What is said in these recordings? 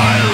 I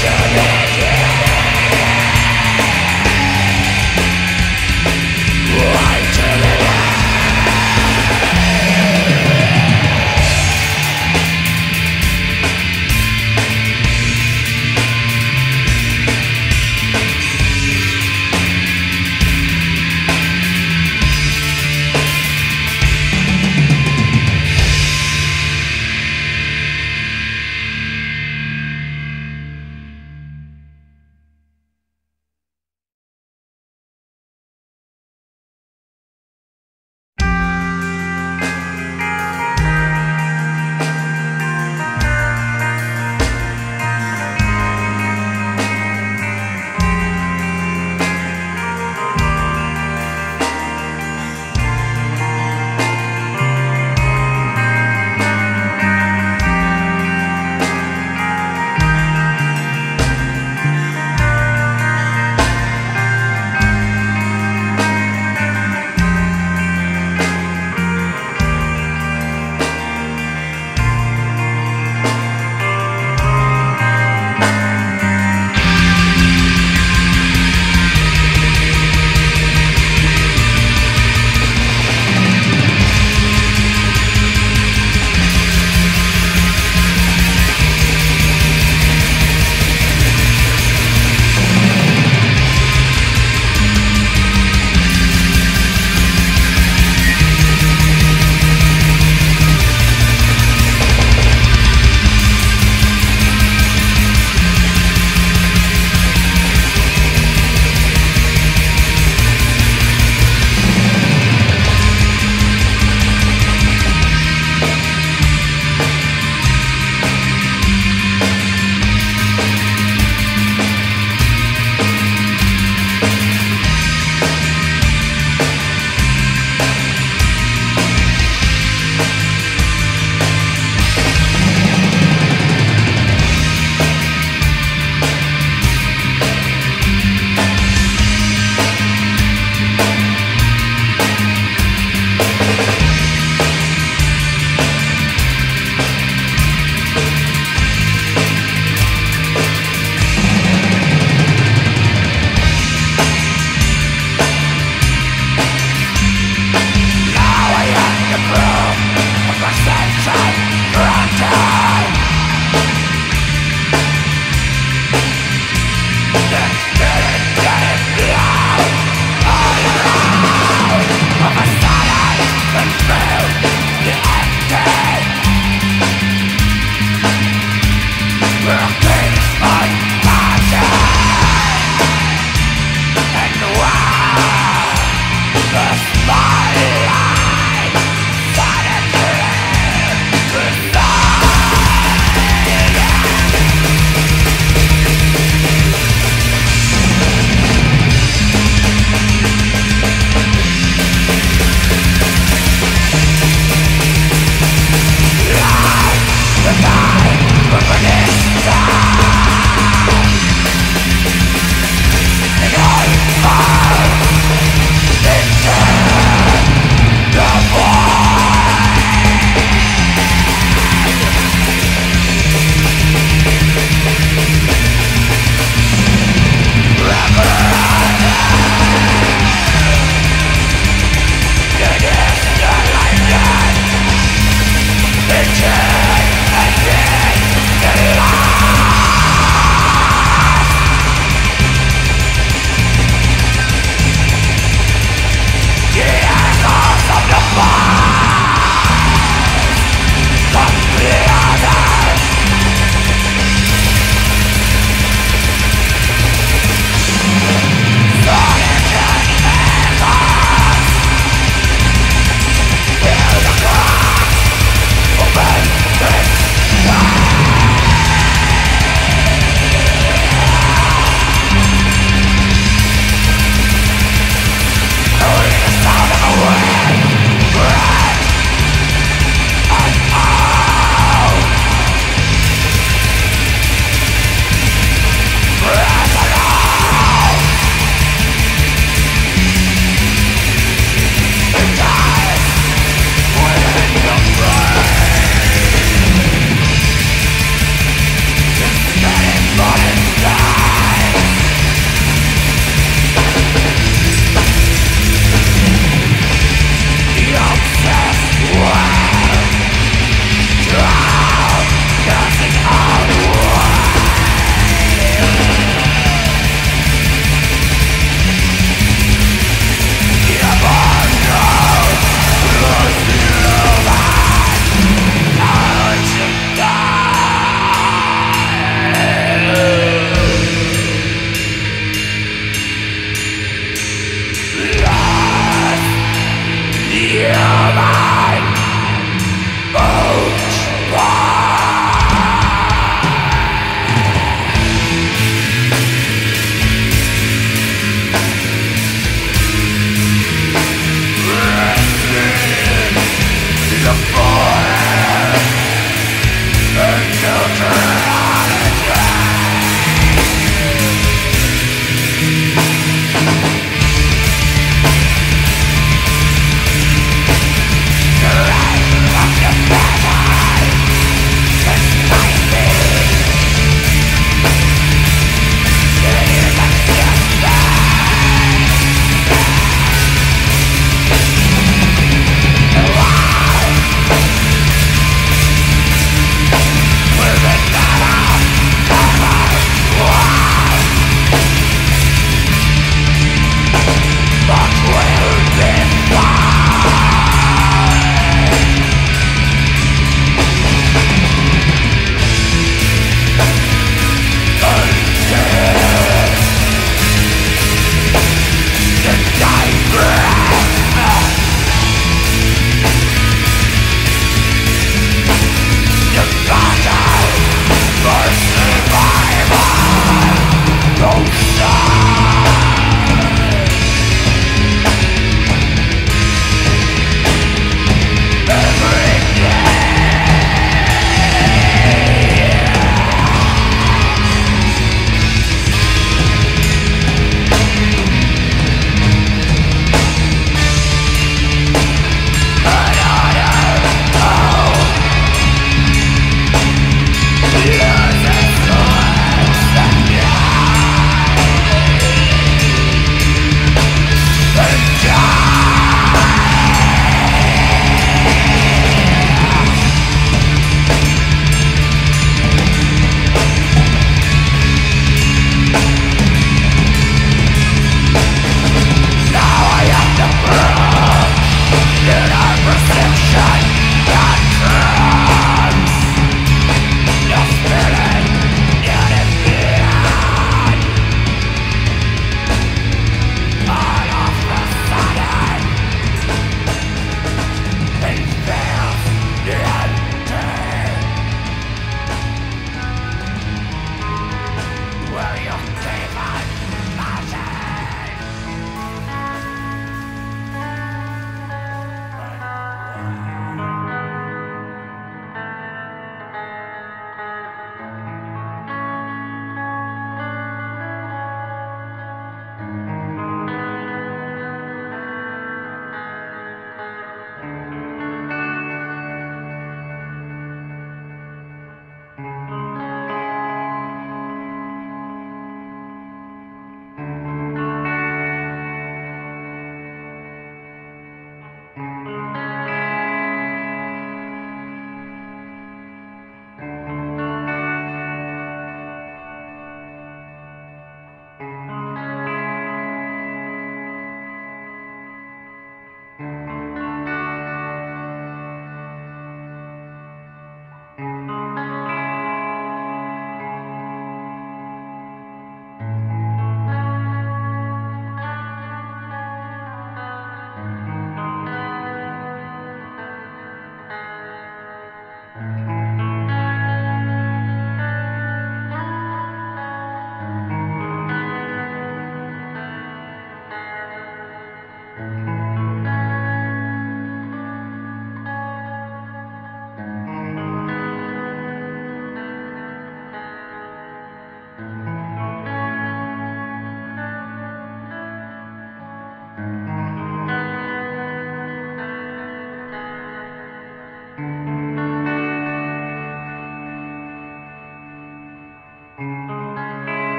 Yeah.